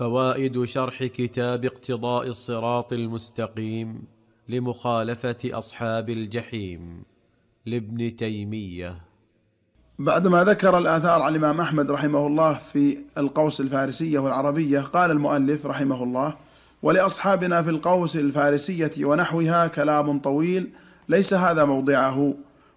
فوائد شرح كتاب اقتضاء الصراط المستقيم لمخالفة أصحاب الجحيم لابن تيمية. بعدما ذكر الآثار عن الإمام أحمد رحمه الله في القوس الفارسية والعربية قال المؤلف رحمه الله ولأصحابنا في القوس الفارسية ونحوها كلام طويل ليس هذا موضعه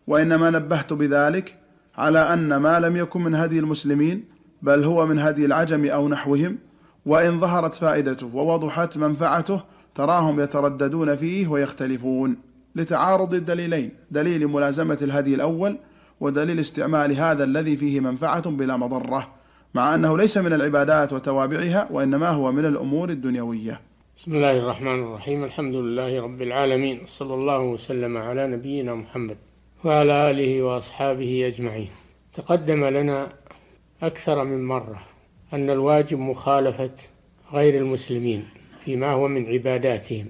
وإنما نبهت بذلك على أن ما لم يكن من هدي المسلمين بل هو من هدي العجم أو نحوهم وإن ظهرت فائدته ووضحت منفعته تراهم يترددون فيه ويختلفون. لتعارض الدليلين دليل ملازمة الهدي الأول ودليل استعمال هذا الذي فيه منفعة بلا مضرة مع أنه ليس من العبادات وتوابعها وإنما هو من الأمور الدنيوية. بسم الله الرحمن الرحيم. الحمد لله رب العالمين. صلى الله وسلم على نبينا محمد وعلى آله وأصحابه أجمعين. تقدم لنا أكثر من مرة. أن الواجب مخالفة غير المسلمين فيما هو من عباداتهم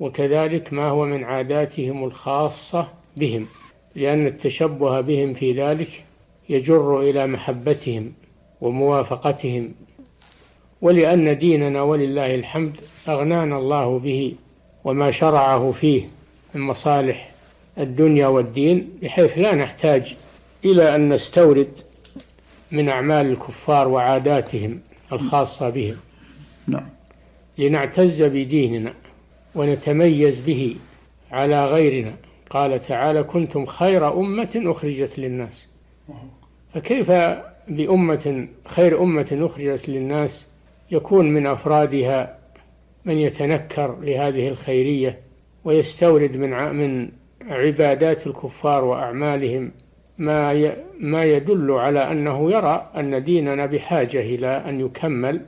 وكذلك ما هو من عاداتهم الخاصة بهم لأن التشبه بهم في ذلك يجر إلى محبتهم وموافقتهم ولأن ديننا ولله الحمد أغنانا الله به وما شرعه فيه من مصالح الدنيا والدين بحيث لا نحتاج إلى أن نستورد من أعمال الكفار وعاداتهم الخاصة بهم. نعم. لنعتز بديننا ونتميز به على غيرنا. قال تعالى كنتم خير أمة أخرجت للناس. فكيف بأمة خير أمة أخرجت للناس يكون من أفرادها من يتنكر لهذه الخيرية ويستورد من من عبادات الكفار وأعمالهم ما ما يدل على أنه يرى أن ديننا بحاجة إلى أن يكمل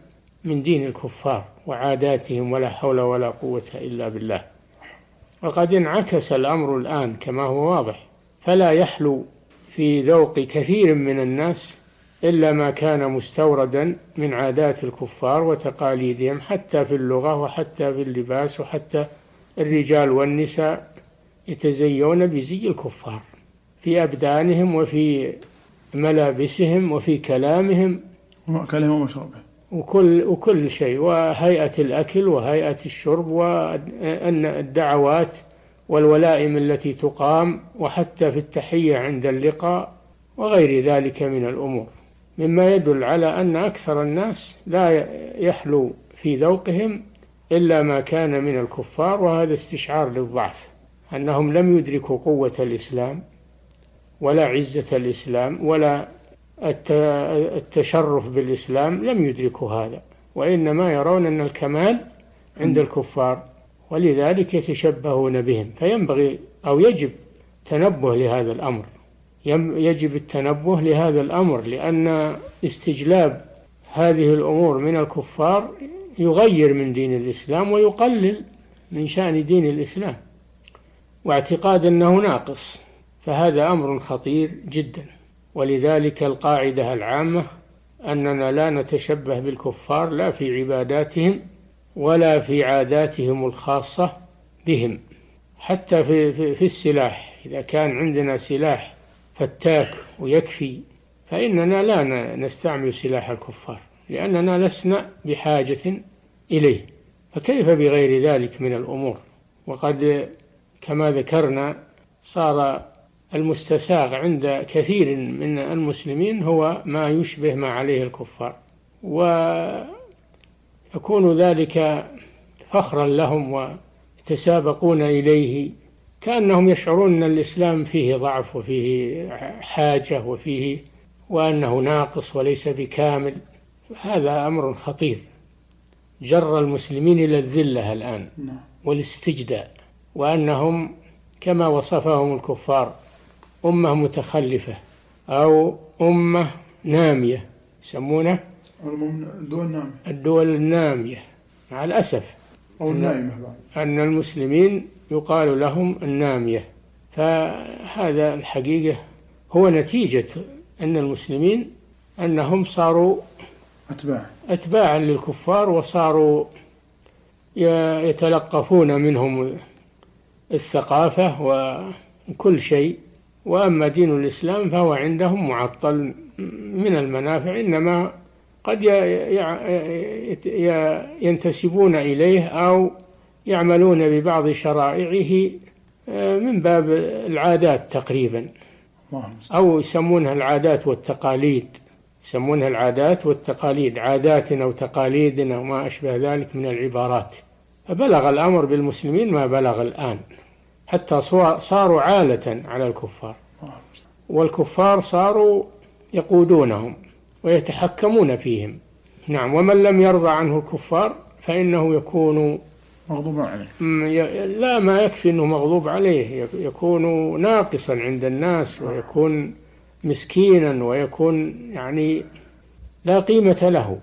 من دين الكفار وعاداتهم ولا حول ولا قوة إلا بالله. وقد انعكس الأمر الآن كما هو واضح فلا يحلو في ذوق كثير من الناس إلا ما كان مستوردا من عادات الكفار وتقاليدهم حتى في اللغة وحتى في اللباس وحتى الرجال والنساء يتزيون بزي الكفار. في أبدانهم وفي ملابسهم وفي كلامهم. ومأكلهم ومشربهم وكل وكل شيء وهيئة الأكل وهيئة الشرب وأن الدعوات والولائم التي تقام وحتى في التحية عند اللقاء وغير ذلك من الأمور. مما يدل على أن أكثر الناس لا يحلو في ذوقهم إلا ما كان من الكفار وهذا استشعار للضعف أنهم لم يدركوا قوة الإسلام. ولا عزة الإسلام ولا التشرف بالإسلام لم يدركوا هذا وإنما يرون أن الكمال عند الكفار ولذلك يتشبهون بهم. فينبغي أو يجب تنبه لهذا الأمر. يجب التنبه لهذا الأمر لأن استجلاب هذه الأمور من الكفار يغير من دين الإسلام ويقلل من شأن دين الإسلام واعتقاد أنه ناقص. فهذا أمر خطير جدا. ولذلك القاعدة العامة أننا لا نتشبه بالكفار لا في عباداتهم ولا في عاداتهم الخاصة بهم. حتى في, في, في السلاح إذا كان عندنا سلاح فتاك ويكفي فإننا لا نستعمل سلاح الكفار لأننا لسنا بحاجة إليه. فكيف بغير ذلك من الأمور؟ وقد كما ذكرنا صار المستساغ عند كثير من المسلمين هو ما يشبه ما عليه الكفار ويكون ذلك فخرا لهم ويتسابقون إليه كأنهم يشعرون أن الإسلام فيه ضعف وفيه حاجة وفيه وأنه ناقص وليس بكامل هذا أمر خطير جر المسلمين إلى الذلة الآن نعم. والاستجداء وأنهم كما وصفهم الكفار أمة متخلفة أو أمة نامية يسمونه الدول النامية. الدول النامية مع الأسف. أو النائمة أن المسلمين يقال لهم النامية. فهذا الحقيقة هو نتيجة أن المسلمين أنهم صاروا أتباع. أتباعا للكفار وصاروا يتلقفون منهم الثقافة وكل شيء. وأما دين الإسلام فهو عندهم معطل من المنافع إنما قد ينتسبون إليه أو يعملون ببعض شرائعه آه، من باب العادات تقريبا. أو يسمونها العادات والتقاليد. يسمونها العادات والتقاليد. عاداتنا وتقاليدنا وما أشبه ذلك من العبارات. فبلغ الأمر بالمسلمين ما بلغ الآن. حتى صاروا عالة على الكفار. والكفار صاروا يقودونهم ويتحكمون فيهم. نعم ومن لم يرضى عنه الكفار فإنه يكون مغضوب عليه. لا ما يكفي أنه مغضوب عليه. يكون ناقصا عند الناس ويكون مسكينا ويكون يعني لا قيمة له.